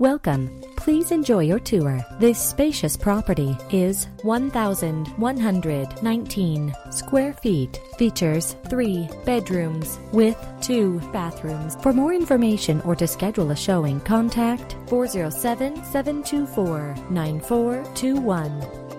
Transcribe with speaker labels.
Speaker 1: Welcome. Please enjoy your tour. This spacious property is 1,119 square feet. Features three bedrooms with two bathrooms. For more information or to schedule a showing, contact 407 724 9421.